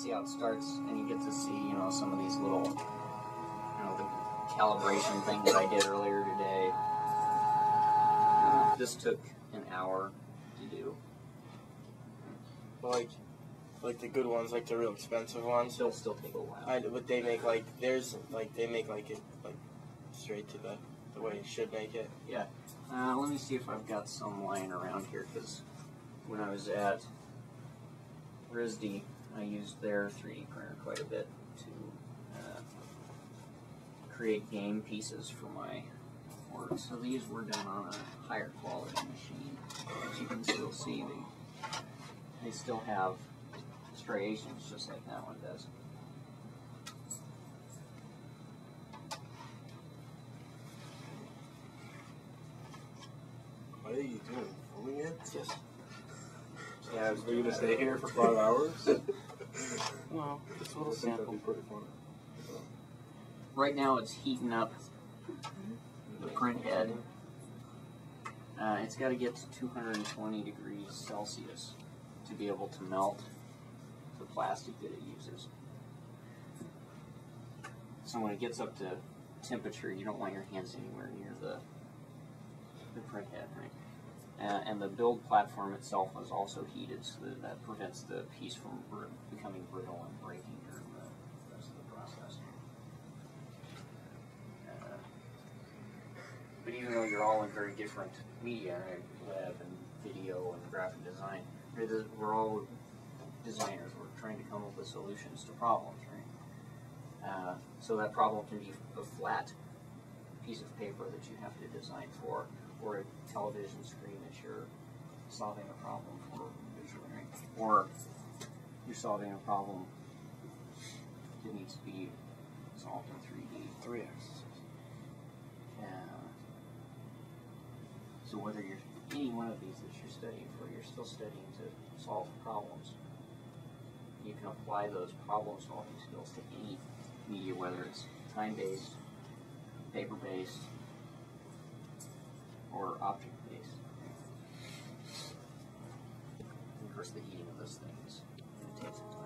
see how it starts, and you get to see, you know, some of these little, you know, the calibration thing that I did earlier today. Uh, this took an hour to do. Like, like the good ones, like the real expensive ones. They'll still take a while. I, but they make like theirs, like they make like it like straight to the the way you should make it. Uh, let me see if I've got some lying around here, because when I was at RISD, I used their 3D printer quite a bit to uh, create game pieces for my work. So these were done on a higher quality machine, but you can still see they, they still have striations just like that one does. What are you doing? Filming it? Yes. Yeah, Are you gonna stay here for five hours? Well, just a little I think that'd sample. pretty fun. right now it's heating up the print head. Uh, it's got to get to 220 degrees Celsius to be able to melt the plastic that it uses. So when it gets up to temperature, you don't want your hands anywhere near the the print head, right? Uh, and the build platform itself is also heated, so that, that prevents the piece from becoming brittle and breaking during the rest of the process. Uh, but even though you're all in very different media, right, web and video and graphic design, we're all designers. We're trying to come up with solutions to problems, right? Uh, so that problem can be a flat piece of paper that you have to design for, or a television screen that you're solving a problem for visually, right? Or you're solving a problem that needs to be solved in 3D. Three X. Uh, so whether you're any one of these that you're studying for, you're still studying to solve problems. You can apply those problem solving skills to any media, whether it's time based, paper based, or object based. Of course, the heating of those things takes some time.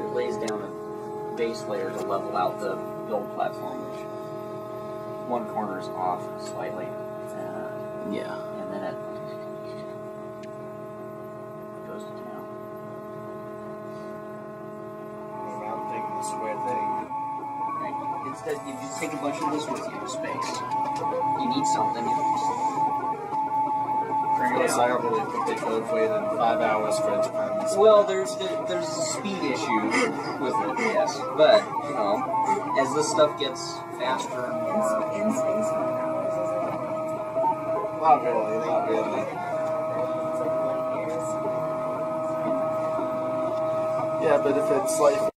it lays down a base layer to level out the build platform, which one corner is off slightly, uh, Yeah. and then it goes to town. I'm thinking the square thing. Right? Instead, you just take a bunch of this with you to space. You need something. You just print it Yes, out. I don't really think they could have waited five hours for it to print. Well, there's there's a speed issue with it, yes. But you know, as this stuff gets faster and In, more, sp- in space Not really, not really. Yeah, but if it's like